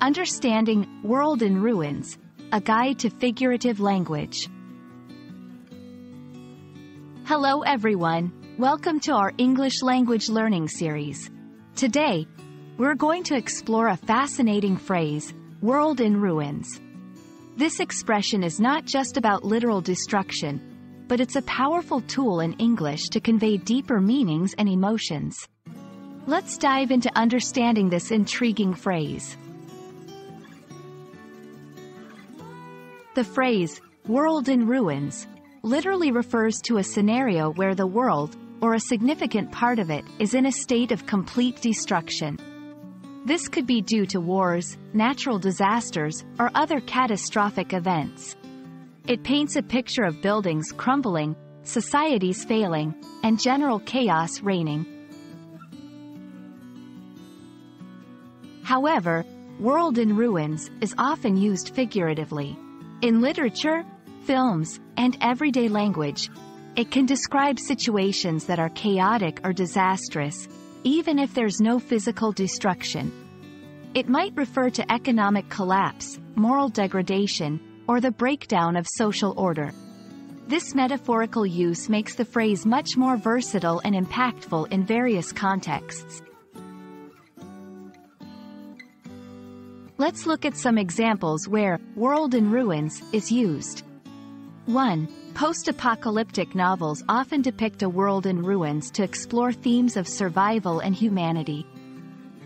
Understanding World in Ruins, a guide to figurative language. Hello everyone, welcome to our English language learning series. Today, we're going to explore a fascinating phrase, world in ruins. This expression is not just about literal destruction, but it's a powerful tool in English to convey deeper meanings and emotions. Let's dive into understanding this intriguing phrase. The phrase, world in ruins, literally refers to a scenario where the world, or a significant part of it, is in a state of complete destruction. This could be due to wars, natural disasters, or other catastrophic events. It paints a picture of buildings crumbling, societies failing, and general chaos reigning. However, world in ruins is often used figuratively. In literature, films, and everyday language, it can describe situations that are chaotic or disastrous, even if there's no physical destruction. It might refer to economic collapse, moral degradation, or the breakdown of social order. This metaphorical use makes the phrase much more versatile and impactful in various contexts. Let's look at some examples where world in ruins is used. 1. Post-apocalyptic novels often depict a world in ruins to explore themes of survival and humanity.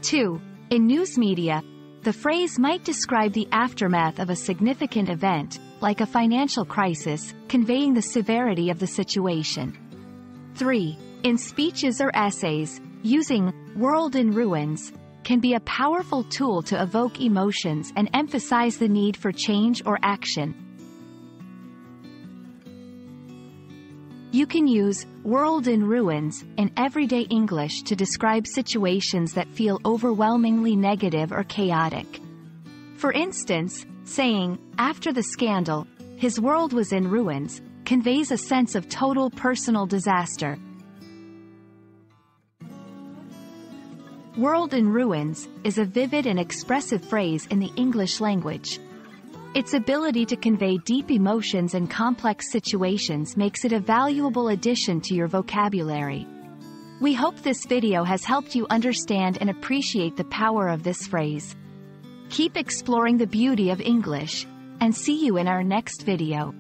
2. In news media, the phrase might describe the aftermath of a significant event, like a financial crisis, conveying the severity of the situation. 3. In speeches or essays, using world in ruins can be a powerful tool to evoke emotions and emphasize the need for change or action. You can use world in ruins in everyday English to describe situations that feel overwhelmingly negative or chaotic. For instance, saying, after the scandal, his world was in ruins, conveys a sense of total personal disaster, World in Ruins is a vivid and expressive phrase in the English language. Its ability to convey deep emotions and complex situations makes it a valuable addition to your vocabulary. We hope this video has helped you understand and appreciate the power of this phrase. Keep exploring the beauty of English, and see you in our next video.